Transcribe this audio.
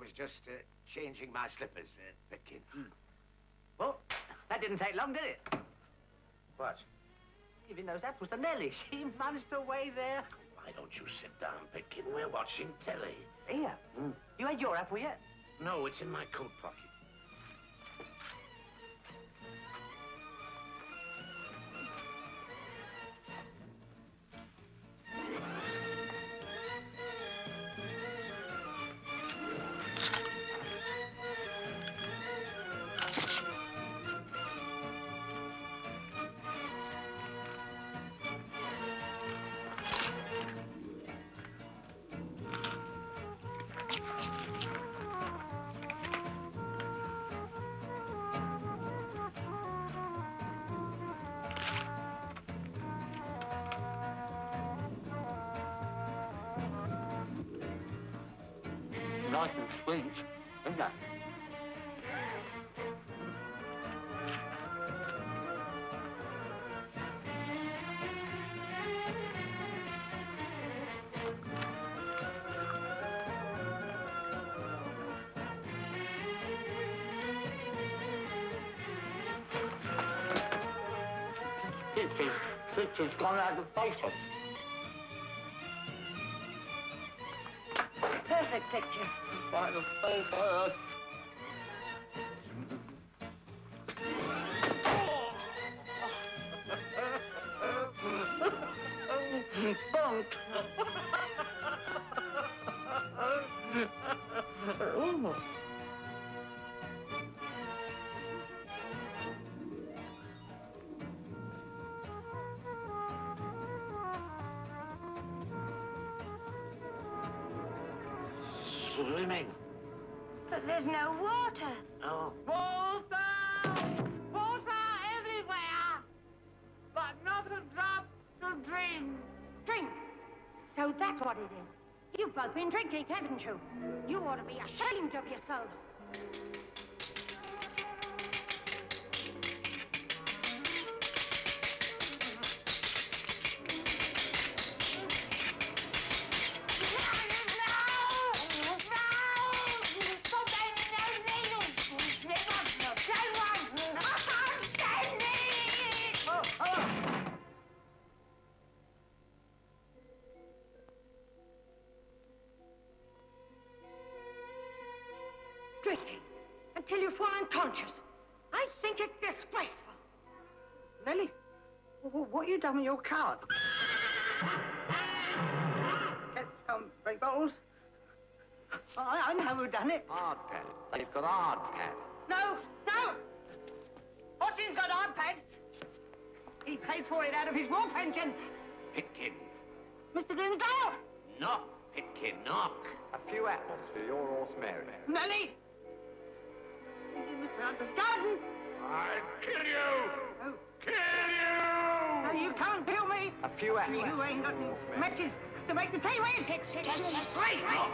was just uh, changing my slippers, uh, Pitkin. Well, that didn't take long, did it? What? Even that was the Nellie. She managed her way there. Why don't you sit down, Pitkin? We're watching telly. Here. You had your apple yet? No, it's in my coat pocket. Nice and sweet, isn't it? Picture's, picture's gone out of focus. Picture. By the focus. Bunked. Swimming. But there's no water. Oh, Water! Water everywhere! But not a drop to drink. Drink. So that's what it is. You've both been drinking, haven't you? You ought to be ashamed of yourselves. Drinking until you fall unconscious. I think it's disgraceful. Nellie, wh- what you done with your card? Get some big bottles. I, I know who done it. hard pad. They've got hard pad. No, no! Austin's got iPad. He paid for it out of his war pension. Pitkin. Mr. Grimsdale! Knock, Pitkin, knock. A few apples for your horse Mary. Nellie! He's in Mr. Hunter's garden. I'll kill you! No, Kill no, you! you can't kill me. A few apples. You ain't got any matches to make the tea with. It's Just disgraceful.